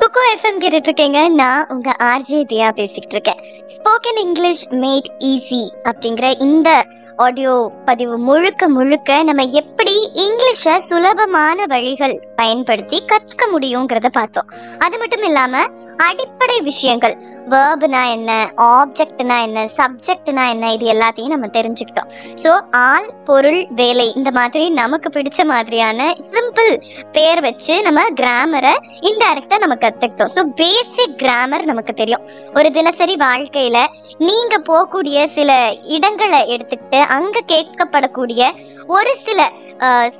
குக்கோ FM கேட்டுட்டு இருக்கீங்க நான் உங்க ஆர்ஜே தியா பேசிக்கிட்டு இருக்கேன் ஸ்போக்கன் இங்கிலீஷ் மேட் ஈஸி அப்படிங்கிற இந்த ஆடியோ பதிவு முழுக்க முழுக்க நம்ம எப்படி இங்கிலீஷ் சுலபமான வழிகள் பயன்படுத்தி கற்றுக்க முடியுங்கிறத பார்த்தோம். அது மட்டும் இல்லாம அடிப்படை விஷயங்கள் வேர்ப்னா என்ன ஆப்ஜெக்ட்னா என்ன சப்ஜெக்ட்னா என்ன இது எல்லாத்தையும் நம்ம தெரிஞ்சுக்கிட்டோம். ஸோ ஆள் பொருள் வேலை இந்த மாதிரி நமக்கு பிடிச்ச மாதிரியான சிம்பிள் பேர் வச்சு நம்ம கிராமரை இன்டைரக்டா நம்ம கத்துக்கிட்டோம். ஸோ பேசிக் கிராமர் நமக்கு தெரியும். ஒரு தினசரி வாழ்க்கையில நீங்க போகக்கூடிய சில இடங்களை எடுத்துக்கிட்டு அங்க கேட்கப்படக்கூடிய ஒரு சில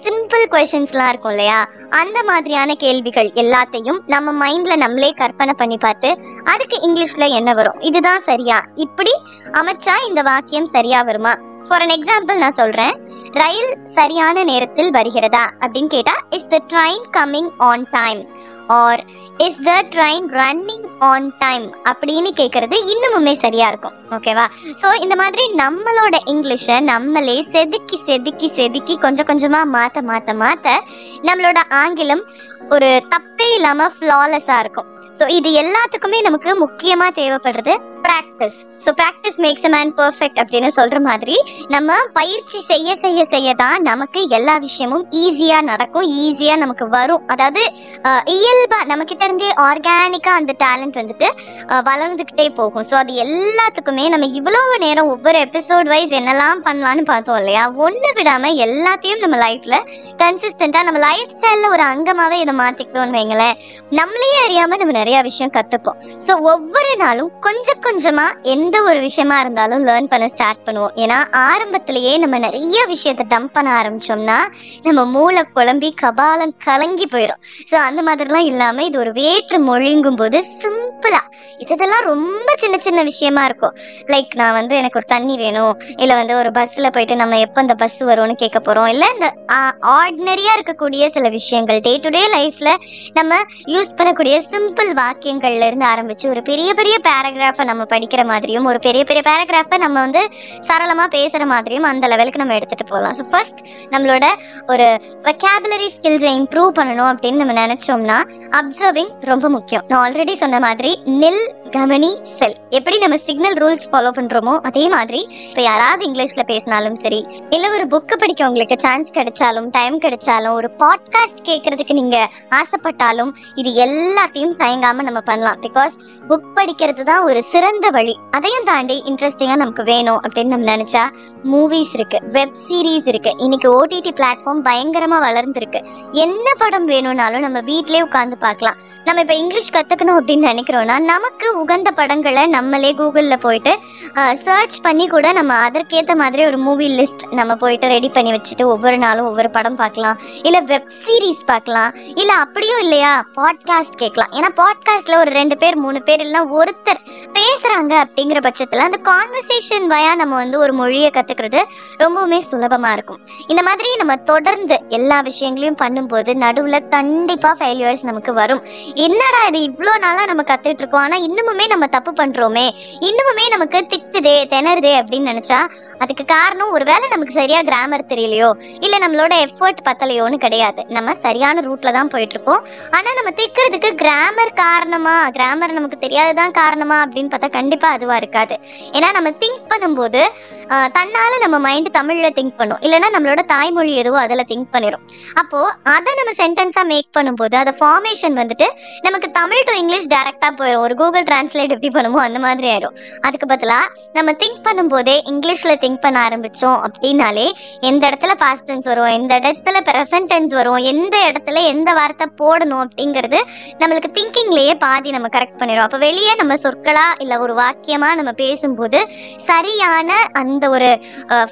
சிம்பிள் கொஷின்ஸ்லாம் இருக்கும் இல்லையா? அந்த மாதிரியான கேள்விகள் எல்லாத்தையும் நம்ம மைண்ட்ல நம்மளே கற்பனை பண்ணி பார்த்து அதுக்கு இங்கிலீஷ்ல என்ன வரும்? இதுதான் சரியா? இப்படி அமைச்சா இந்த வாக்கியம் சரியா வருமா? ஃபார் அன் எக்ஸாம்பிள் நான் சொல்றேன். ரயில் சரியான நேரத்தில் வருகிறதா? அப்படின்னு கேட்டா is the train coming on time or is the train running on time அப்படின்னு கேட்கறது இன்னுமுமே சரியா இருக்கும். ஓகேவா ஸோ இந்த மாதிரி நம்மளோட இங்கிலீஷை நம்மளே செதுக்கி செதுக்கி செதுக்கி கொஞ்சம் கொஞ்சமா மாத்த மாத்த மாத்த நம்மளோட ஆங்கிலம் ஒரு தப்பே இல்லாம ஃப்ளாலெஸ்ஸா இருக்கும். ஸோ இது எல்லாத்துக்குமே நமக்கு முக்கியமா தேவைப்படுறது practice so practice makes a man perfect அப்படின்னு சொல்ற மாதிரி நம்ம பயிற்சி செய்ய செய்ய செய்ய தான் நமக்கு எல்லா விஷயமும் ஈஸியாக நடக்கும் ஈஸியாக நமக்கு வரும். அதாவது இயல்பாக நம்மக்கிட்ட இருந்து ஆர்கானிக்காக இருந்தே அந்த டேலண்ட் வந்துட்டு வளர்ந்துக்கிட்டே போகும். ஸோ அது எல்லாத்துக்குமே நம்ம இவ்வளவு நேரம் ஒவ்வொரு எபிசோட் வைஸ் என்னெல்லாம் பண்ணலாம்னு பார்த்தோம் இல்லையா? ஒன்று விடாம எல்லாத்தையும் நம்ம லைஃப்ல கன்சிஸ்டண்ட்டாக நம்ம லைஃப் ஸ்டைலில் ஒரு அங்கமாகவே இதை மாத்திக்கிட்டோம்னு வைங்களேன். நம்மளையே அறியாமல் நம்ம நிறைய விஷயம் கற்றுப்போம் ஸோ ஒவ்வொரு நாளும் கொஞ்சம் எந்த ஒரு விஷயமா இருந்தாலும் லேர்ன் பண்ண ஸ்டார்ட் பண்ணுவோம். ஏன்னா ஆரம்பத்திலேயே நம்ம நிறைய விஷயத்தை டம்ப் பண்ண ஆரம்பிச்சோம்னா நம்ம மூளை குழம்பி கபாலம் கலங்கி போயிடும். ஸோ அந்த மாதிரிலாம் இல்லாமல் இது ஒரு வேற்று மொழிங்கும் போது சிம்பிளா இதெல்லாம் ரொம்ப சின்ன சின்ன விஷயமா இருக்கும். லைக் நான் வந்து எனக்கு ஒரு தண்ணி வேணும். இல்ல வந்து ஒரு பஸ்ல போயிட்டு நம்ம எப்போ இந்த பஸ் வரும்னு கேட்க போறோம். இல்ல இந்த ஆர்டினரியா இருக்கக்கூடிய சில விஷயங்கள். டே டு டே லைஃப்ல நம்ம யூஸ் பண்ணக்கூடிய சிம்பிள் வாக்கியங்கள்ல இருந்து ஆரம்பிச்சு ஒரு பெரிய பெரிய பேராகிராஃபை நம்ம படிக்கிற மாதிரியும் ஒரு பெரிய பெரிய பேராகிராஃபை நம்ம வந்து சரளமா பேசுற மாதிரியும் அந்த லெவலுக்கு நம்ம எடுத்துட்டு போகலாம். ஸோ ஃபர்ஸ்ட் நம்மளோட ஒரு வெக்காபுலரி ஸ்கில்ஸை இம்ப்ரூவ் பண்ணணும் அப்படின்னு நம்ம நினைச்சோம்னா அப்சர்விங் ரொம்ப முக்கியம். நான் ஆல்ரெடி சொன்ன மாதிரி நில் கவனி செல். எப்படி நம்ம சிக்னல் ரூல்ஸ் ஃபாலோ பண்றோமோ அதே மாதிரி இப்போ யாராவது இங்கிலீஷ்ல பேசினாலும் சரி இல்ல ஒரு புக்கு படிக்க உங்களுக்கு சான்ஸ் கிடைச்சாலும் டைம் கிடைச்சாலும் ஒரு பாட்காஸ்ட் கேட்கறதுக்கு நீங்க ஆசைப்பட்டாலும் இது எல்லாத்தையும் தயங்காம நம்ம பண்ணலாம். பிகாஸ் புக் படிக்கிறது தான் ஒரு சிறந்த வழி. அதையும் தாண்டி இன்ட்ரெஸ்டிங்கா நமக்கு வேணும் அப்படின்னு நம்ம நினைச்சா மூவிஸ் இருக்கு வெப் சீரிஸ் இருக்கு. இன்னைக்கு ஓடிடி பிளாட்ஃபார்ம் பயங்கரமா வளர்ந்துருக்கு. என்ன படம் வேணும்னாலும் நம்ம வீட்லயே உட்காந்து பார்க்கலாம். நம்ம இப்ப இங்கிலீஷ் கத்துக்கணும் அப்படின்னு நினைக்கிறோன்னா நமக்கு உகந்த படங்களை நம்மளே கூகுள்ல போயிட்டு சர்ச் பண்ணி கூட நம்ம அதற்கேற்ற மாதிரி ஒரு மூவி லிஸ்ட் நம்ம போயிட்டு ரெடி பண்ணி வச்சுட்டு ஒவ்வொரு நாளும் ஒவ்வொரு படம் பார்க்கலாம். இல்ல வெப் சீரிஸ் பார்க்கலாம். இல்ல அப்படியும் இல்லையா பாட்காஸ்ட் கேட்கலாம். ஏன்னா பாட்காஸ்ட்ல ஒரு ரெண்டு பேர் மூணு பேர் இல்லைன்னா ஒருத்தர் பேசுறாங்க அப்படிங்கிற பட்சத்துல அந்த கான்வர்சேஷன் வயா நம்ம வந்து ஒரு மொழியை கத்துக்கிறது ரொம்பவுமே சுலபமா இருக்கும். இந்த மாதிரி நம்ம தொடர்ந்து எல்லா விஷயங்களையும் பண்ணும்போது நடுவுல கண்டிப்பா ஃபெயிலியர்ஸ் நமக்கு வரும். என்னடா இது இவ்வளோ நாளா நம்ம பார்த்துட்டு இருக்கோம் ஆனா இன்னுமுமே நம்ம தப்பு பண்றோமே. இன்னுமுமே நமக்கு திக்குதே திணறுதே அப்படின்னு நினைச்சா அதுக்கு காரணம் ஒருவேளை நமக்கு சரியா கிராமர் தெரியலையோ இல்ல நம்மளோட எஃபர்ட் பத்தலையோன்னு கிடையாது. நம்ம சரியான ரூட்ல தான் போயிட்டு இருக்கோம் ஆனா நம்ம திக்கிறதுக்கு கிராமர் காரணமா? கிராமர் நமக்கு தெரியாததான் காரணமா அப்படின்னு பார்த்தா கண்டிப்பா அதுவா இருக்காது. ஏன்னா நம்ம திங்க் பண்ணும்போது தன்னால நம்ம மைண்ட் தமிழ்ல திங்க் பண்ணும். இல்லைன்னா நம்மளோட தாய்மொழி எதுவோ அதில் திங்க் பண்ணிடும் அப்போ அதை நம்ம சென்டென்ஸா மேக் பண்ணும்போது அதை ஃபார்மேஷன் வந்துட்டு நமக்கு தமிழ் டு இங்கிலீஷ் டைரக்டா போயிடும் ஒரு கூகுள் டிரான்ஸ்லேட் எப்படி பண்ணுமோ அந்த மாதிரி ஆயிரும். அதுக்கு பதிலா நம்ம திங்க் பண்ணும்போதே இங்கிலீஷ்ல திங்க் பண்ண ஆரம்பிச்சோம் அப்படின்னாலே எந்த இடத்துல பாஸ்ட் டென்ஸ் வரும் எந்த இடத்துல ப்ரெசன்ட் டென்ஸ் வரும் எந்த இடத்துல எந்த வார்த்தை போடணும் அப்படிங்கிறது நம்மளுக்கு திங்கிங்லயே பாதி நம்ம கரெக்ட் பண்ணிடும் அப்போ வெளியே நம்ம சொற்களா இல்ல ஒரு வாக்கியமா நம்ம பேசும்போது சரியான அந்த ஒரு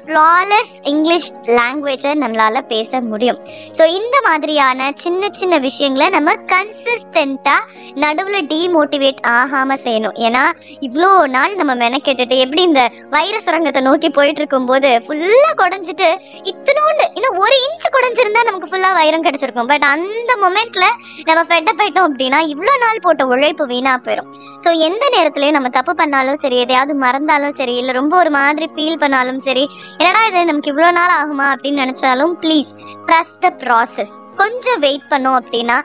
ஃப்ளாலெஸ் இங்கிலீஷ் லாங்குவேஜை நம்மளால பேச முடியும். ஸோ இந்த மாதிரியான சின்ன சின்ன விஷயங்களை நம்ம கன்சிஸ்டண்டா நடுவில் டிமோட்டிவேட் ஆகாம செய்யணும். ஏன்னா இவ்வளோ நாள் நம்ம மெனக்கெட்டுட்டு எப்படி இந்த வைர சுரங்கத்தை நோக்கி போயிட்டு இருக்கும்போது ஃபுல்லா குடஞ்சிட்டு இத்தனோண்டு இன்னும் ஒரு இன்ச் குடஞ்சிருந்தா நமக்கு ஃபுல்லா வைரம் கிடைச்சிருக்கும். பட் அந்த மொமெண்ட்ல நம்ம ஃபெட்டப் ஆயிட்டோம் அப்படின்னு இவ்வளோ நாள் போட்ட உழைப்பு வீணா போயிடும் ஸோ எந்த நேரத்துலயும் நம்ம தப்பு பண்ணாலும் சரி எதையாவது மறந்தாலும் சரி இல்லை ரொம்ப ஒரு மாதிரி ஃபீல் பண்ணாலும் சரி என்னடா இது நமக்கு இவ்வளோ நாள் ஆகுமா அப்படின்னு நினைச்சாலும் ப்ளீஸ் ட்ரஸ்ட் த ப்ராசஸ் கொஞ்சம் வெயிட் பண்ணோம் அப்படின்னா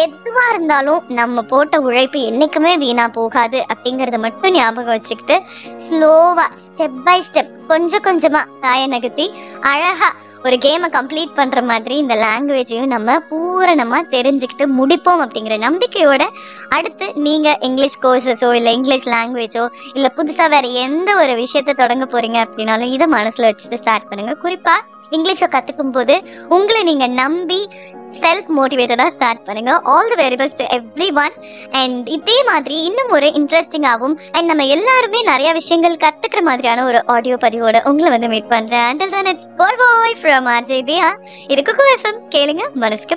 எதுவா இருந்தாலும் நம்ம போட்ட உழைப்பு என்னைக்குமே வீணா போகாது அப்படிங்கறத மட்டும் ஞாபகம் வச்சுக்கிட்டு ஸ்லோவா ஸ்டெப் பை ஸ்டெப் கொஞ்சம் கொஞ்சமா தாய நகர்த்தி அழகா ஒரு கேமை கம்ப்ளீட் பண்ற மாதிரி இந்த லாங்குவேஜையும் நம்ம பூரணமாக தெரிஞ்சுக்கிட்டு முடிப்போம் அப்படிங்கிற நம்பிக்கையோட அடுத்து நீங்க இங்கிலீஷ் கோர்சஸோ இல்ல இங்கிலீஷ் லாங்குவேஜோ இல்ல புதுசா வேற எந்த ஒரு விஷயத்தை தொடங்க போறீங்க அப்படின்னாலும் இதை மனசுல வச்சுட்டு ஸ்டார்ட் பண்ணுங்க. குறிப்பா இங்கிலீஷை கத்துக்கும் போது உங்களை நீங்க நம்பி செல்ஃப் மோட்டிவேட்டடாக ஸ்டார்ட் பண்ணுங்க. All the very best everyone and இதே மாதிரி இன்னும் ஒரு இன்ட்ரெஸ்டிங்காகவும் அண்ட் நம்ம எல்லாருமே நிறைய விஷயங்கள் கத்துக்கிற மாதிரியான ஒரு ஆடியோ பதிவோட உங்களை வந்து மீட் பண்றேன். அண்டில் தான் it's bye bye from RJ Diya இது எஃப்எம் கேளுங்க மனசுக்கு